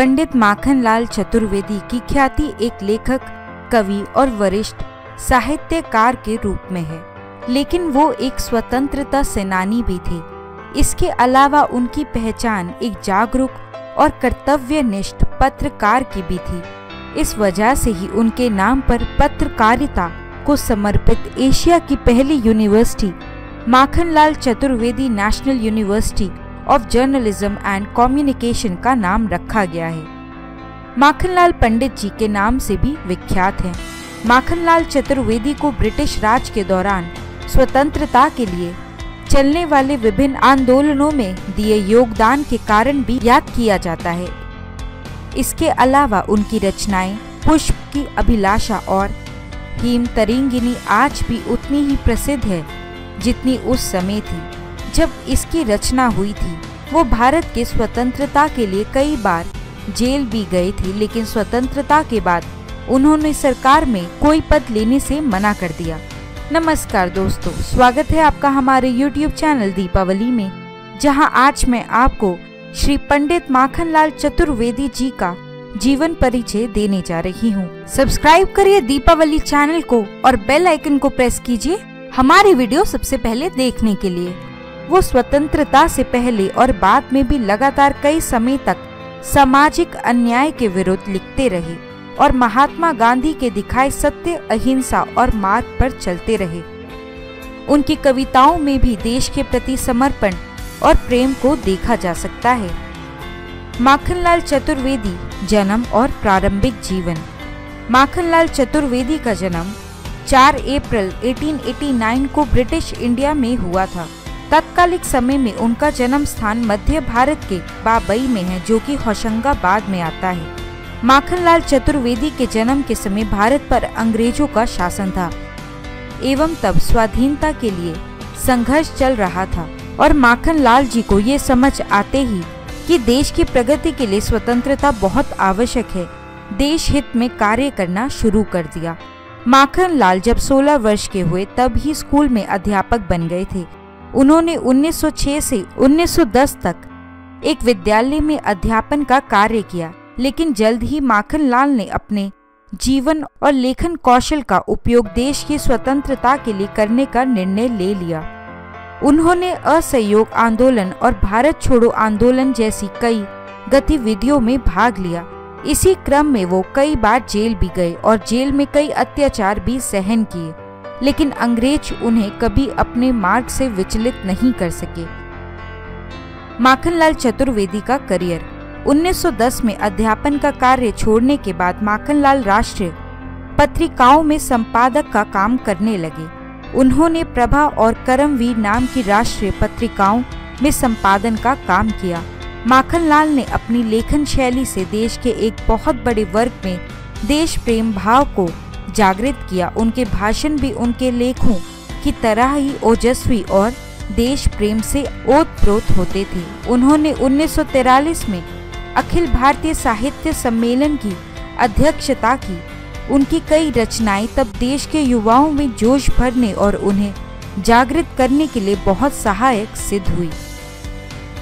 पंडित माखनलाल चतुर्वेदी की ख्याति एक लेखक, कवि और वरिष्ठ, साहित्यकार के रूप में है। लेकिन वो एक स्वतंत्रता सेनानी भी थे। इसके अलावा उनकी पहचान एक जागरूक और कर्तव्यनिष्ठ पत्रकार की भी थी। इस वजह से ही उनके नाम पर पत्रकारिता को समर्पित एशिया की पहली university, Makhanlal Chaturvedi national university of journalism and communication का नाम रखा गया है। माखनलाल पंडित जी के नाम से भी विख्यात हैं। माखनलाल चतुर्वेदी को ब्रिटिश राज के दौरान स्वतंत्रता के लिए चलने वाले विभिन्न आंदोलनों में दिए योगदान के कारण भी याद किया जाता है। इसके अलावा उनकी रचनाएँ, पुष्प की अभिलाषा और हीम तरिंगिनी आज भी उतनी ही प्रसिद्ध है जितनी उस समय थी। जब इसकी रचना हुई थी, वो भारत के स्वतंत्रता के लिए कई बार जेल भी गए थे, लेकिन स्वतंत्रता के बाद उन्होंने सरकार में कोई पद लेने से मना कर दिया नमस्कार दोस्तों, स्वागत है आपका हमारे YouTube चैनल दीपावली में, जहाँ आज मैं आपको श्री पंडित माखनलाल चतुर्वेदी जी का जीवन परिचय देने जा रही हूँ। सब्सक्राइब करिए दीपावली चैनल को और बेल आइकन को प्रेस कीजिए हमारी वीडियो सबसे पहले देखने के लिए वो स्वतंत्रता से पहले और बाद में भी लगातार कई समय तक सामाजिक अन्याय के विरुद्ध लिखते रहे और महात्मा गांधी के दिखाए सत्य, अहिंसा और मार्ग पर चलते रहे। उनकी कविताओं में भी देश के प्रति समर्पण और प्रेम को देखा जा सकता है। माखनलाल चतुर्वेदी, जन्म और प्रारंभिक जीवन। माखनलाल चतुर्वेदी का जन्म 4 अप्रैल 1889 को ब्रिटिश इंडिया में हुआ था। तत्कालिक समय में उनका जन्म स्थान मध्य भारत के बाबई में है, जो कि होशंगाबाद में आता है। माखनलाल चतुर्वेदी के जन्म के समय भारत पर अंग्रेज़ों का शासन था, एवं तब स्वाधीनता के लिए संघर्ष चल रहा था। और माखनलाल जी को ये समझ आते ही कि देश की प्रगति के लिए स्वतंत्रता बहुत आवश्यक है, देश हित में कार्य करना शुरू कर दिया। माखनलाल जब 16 वर्ष के हुए, तब ही स्कूल में अध्यापक बन गए थे। उन्होंने 1906 से 1910 तक एक विद्यालय में अध्यापन का कार्य किया, लेकिन जल्द ही माखनलाल ने अपने जीवन और लेखन कौशल का उपयोग देश की स्वतंत्रता के लिए करने का निर्णय ले लिया। उन्होंने असहयोग आंदोलन और भारत छोड़ो आंदोलन जैसी कई गतिविधियों में भाग लिया। इसी क्रम में वो कई बार जेल भी गए और जेल में कई अत्याचार भी सहन किए। लेकिन अंग्रेज़ उन्हें कभी अपने मार्ग से विचलित नहीं कर सके। माखनलाल चतुर्वेदी का करियर। 1910 में अध्यापन का कार्य छोड़ने के बाद माखनलाल राष्ट्रीय पत्रिकाओं में संपादक का काम करने लगे। उन्होंने प्रभा और करमवीर नाम की राष्ट्रीय पत्रिकाओं में संपादन का काम किया। माखनलाल ने अपनी लेखन शैली से देश के एक बहुत बड़े वर्ग में देश प्रेम भाव को जागृत किया। उनके भाषण भी उनके लेखों की तरह ही ओजस्वी और देश प्रेम से ओतप्रोत होते थे। उन्होंने 1943 में अखिल भारतीय साहित्य सम्मेलन की अध्यक्षता की। उनकी कई रचनाएँ तब देश के युवाओं में जोश भरने और उन्हें जागृत करने के लिए बहुत सहायक सिद्ध हुई।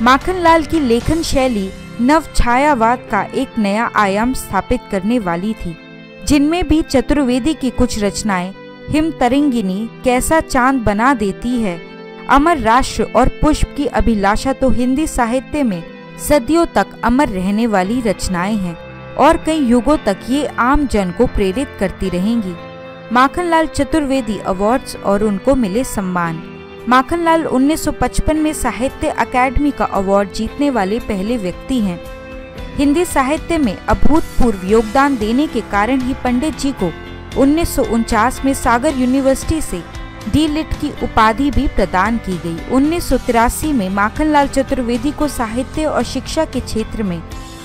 माखनलाल की लेखन शैली नव छायावाद का एक नया आयाम स्थापित करने वाली थी। जिनमें भी चतुर्वेदी की कुछ रचनाएँ हिम तरंगिनी कैसा चाँद बना देती है, अमर राष्ट्र और पुष्प की अभिलाषा तो हिंदी साहित्य में सदियों तक अमर रहने वाली रचनाएँ हैं और कई युगों तक ये आम जन को प्रेरित करती रहेंगी। माखनलाल चतुर्वेदी अवार्ड्स और उनको मिले सम्मान। माखनलाल 1955 में साहित्य अकादमी का अवार्ड जीतने वाले पहले व्यक्ति हैं। हिंदी साहित्य में अभूतपूर्व योगदान देने के कारण ही पंडित जी को उन्नीस सौ उनचास में सागर यूनिवर्सिटी से डी लिट की उपाधि भी प्रदान की गई। उन्नीस सौ तिरासी में माखनलाल चतुर्वेदी को साहित्य और शिक्षा के क्षेत्र में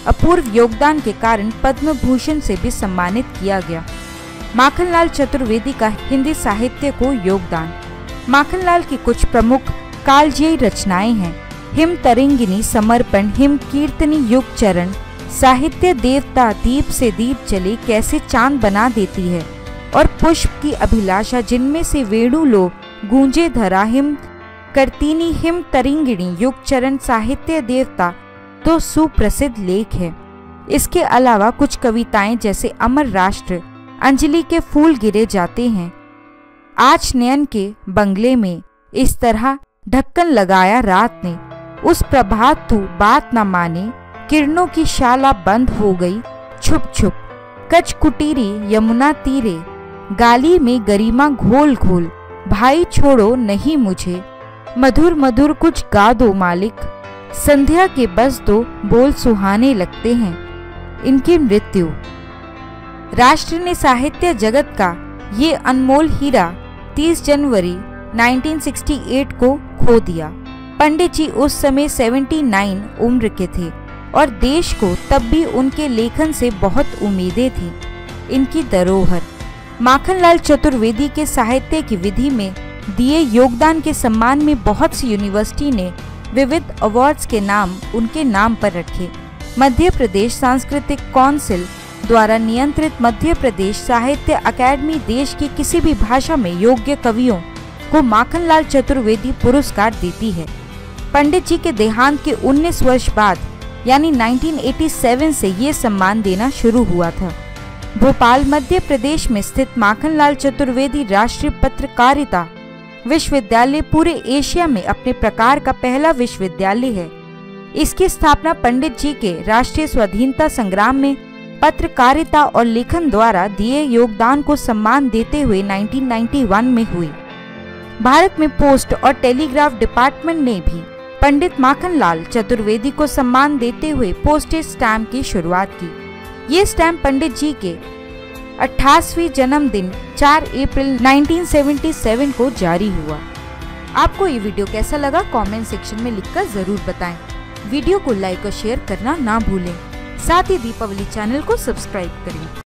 अपूर्व योगदान के कारण पद्म भूषण से भी सम्मानित किया गया। माखनलाल चतुर्वेदी का हिंदी साहित्य को योगदान। माखनलाल की कुछ प्रमुख कालजयी रचनाएँ हैं। हिम तरंगिनी समर्पण, हिम कीर्तनी युग चरण साहित्य देवता दीप से दीप जले, कैसे चाँद बना देती है। और पुष्प की अभिलाषा जिनमें से वेणु लो, गूंजे धरा हिम करतीनी हिम तरिंगिणी युग चरण साहित्य देवता तो सुप्रसिद्ध लेख है। इसके अलावा कुछ कविताएँ जैसे अमर राष्ट्र, अंजलि के फूल गिरे जाते हैं। आज नयन के बंगले में इस तरह ढक्कन लगाया रात ने। उस प्रभात तू बात न माने किरणों की शाला बंद हो गई। छुप छुप। कच कुटीरी, यमुना तीरे। गाली में गरिमा घोल घोल। भाई छोड़ो नहीं मुझे। मधुर मधुर कुछ गा दो मालिक। संध्या के बस दो बोल सुहाने लगते हैं। इनकी मृत्यु। राष्ट्र ने साहित्य जगत का ये अनमोल हीरा 30 जनवरी 1968 को खो दिया। पंडित जी उस समय 79 उम्र के थे। और देश को तब भी उनके लेखन से बहुत उम्मीदें थी। इनकी धरोहर। माखनलाल चतुर्वेदी के साहित्य की विधि में दिए योगदान के सम्मान में बहुत सी यूनिवर्सिटी ने विविध अवार्ड्स के नाम उनके नाम पर रखे। मध्य प्रदेश सांस्कृतिक काउंसिल द्वारा नियंत्रित मध्य प्रदेश साहित्य अकेडमी देश की किसी भी भाषा में योग्य कवियों को माखनलाल चतुर्वेदी पुरस्कार देती है। पंडित जी के देहांत के 19 वर्ष बाद यानी 1987 से ये सम्मान देना शुरू हुआ था। भोपाल, मध्य प्रदेश में स्थित माखनलाल चतुर्वेदी राष्ट्रीय पत्रकारिता विश्वविद्यालय पूरे एशिया में अपने प्रकार का पहला विश्वविद्यालय है। इसकी स्थापना पंडित जी के राष्ट्रीय स्वाधीनता संग्राम में पत्रकारिता और लेखन द्वारा दिए योगदान को सम्मान देते हुए 1991 में हुई। भारत में पोस्ट और टेलीग्राफ डिपार्टमेंट ने भी पंडित माखनलाल चतुर्वेदी को सम्मान देते हुए पोस्टेज स्टैम्प की शुरुआत की। ये स्टैम्प पंडित जी के 28वीं जन्मदिन 4 अप्रैल 1977 को जारी हुआ। आपको ये वीडियो कैसा लगा कमेंट सेक्शन में लिखकर ज़रूर बताएँ। वीडियो को लाइक और शेयर करना ना भूलें। साथ ही दीपावली चैनल को सब्सक्राइब करें।